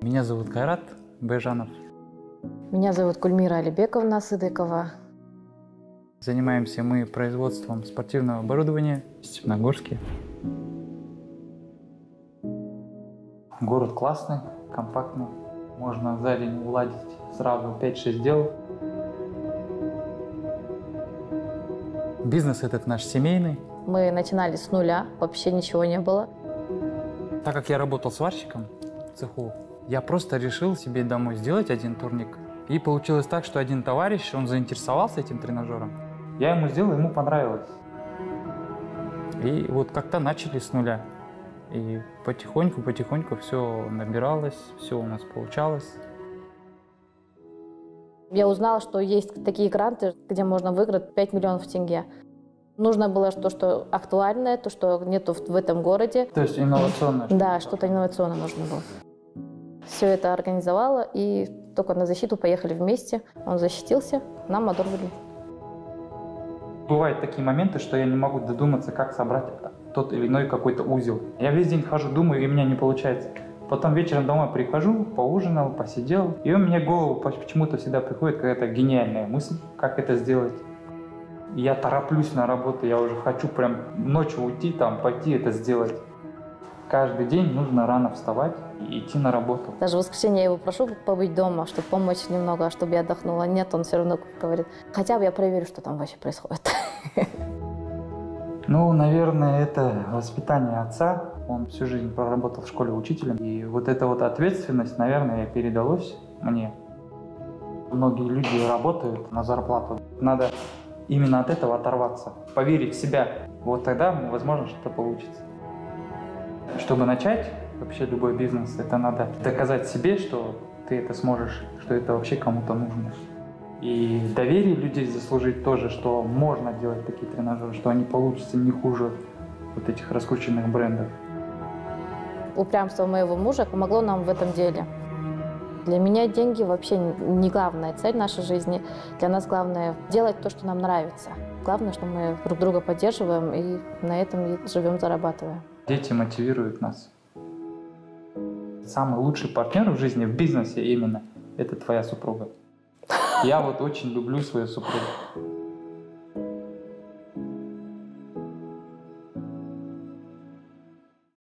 Меня зовут Кайрат Байжанов. Меня зовут Кульмира Алибековна Сыдыкова. Занимаемся мы производством спортивного оборудования в Степногорске. Город классный, компактный. Можно за день уладить сразу 5-6 дел. Бизнес этот наш семейный. Мы начинали с нуля, вообще ничего не было. Так как я работал сварщиком в цеху, я просто решил себе домой сделать один турник. И получилось так, что один товарищ, он заинтересовался этим тренажером. Я ему сделал, ему понравилось. И вот как-то начали с нуля. И потихоньку-потихоньку все набиралось, все у нас получалось. Я узнала, что есть такие гранты, где можно выиграть 5 миллионов тенге. Нужно было то, что актуальное, то, что нету в этом городе. То есть инновационное? Да, что-то инновационное нужно было. Все это организовала, и только на защиту поехали вместе. Он защитился, нам одобрили. Бывают такие моменты, что я не могу додуматься, как собрать тот или иной какой-то узел. Я весь день хожу, думаю, и у меня не получается. Потом вечером домой прихожу, поужинал, посидел, и у меня голову почему-то всегда приходит какая-то гениальная мысль, как это сделать. Я тороплюсь на работу, я уже хочу прям ночью уйти, там, пойти это сделать. Каждый день нужно рано вставать и идти на работу. Даже в воскресенье я его прошу побыть дома, чтобы помочь немного, чтобы я отдохнула. Нет, он все равно говорит, хотя бы я проверю, что там вообще происходит. Ну, наверное, это воспитание отца. Он всю жизнь проработал в школе учителем. И вот эта вот ответственность, наверное, передалась мне. Многие люди работают на зарплату. Надо именно от этого оторваться, поверить в себя. Вот тогда, возможно, что-то получится. Чтобы начать вообще любой бизнес, это надо доказать себе, что ты это сможешь, что это вообще кому-то нужно. И доверие людей заслужить тоже, что можно делать такие тренажеры, что они получатся не хуже вот этих раскрученных брендов. Упрямство моего мужа помогло нам в этом деле. Для меня деньги вообще не главная цель нашей жизни. Для нас главное делать то, что нам нравится. Главное, что мы друг друга поддерживаем и на этом живем, зарабатываем. Дети мотивируют нас. Самый лучший партнер в жизни, в бизнесе именно, это твоя супруга. Я вот очень люблю свою супругу.